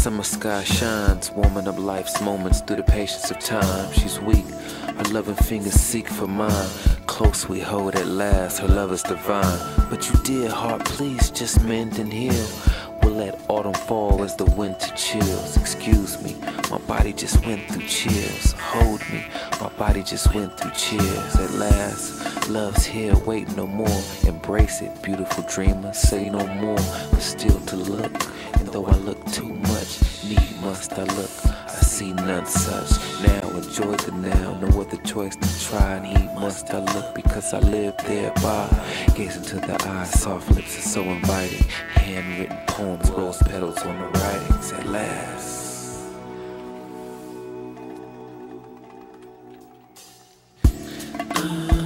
summer sky shines, warming up life's moments through the patience of time. She's weak, her loving fingers seek for mine. Close we hold at last, her love is divine. But you dear heart, please just mend and heal. We'll let autumn fall as the winter chills. Excuse me, my body just went through chills. Hold me, my body just went through chills. At last, love's here, wait no more. Embrace it, beautiful dreamer. Say no more, but still to look. Though I look too much, need must I look. I see none such. Now enjoy the now, no other choice to try and heed must I look because I live thereby. Gaze into the eyes, soft lips are so inviting. Handwritten poems, rose petals on the writings at last. Ah.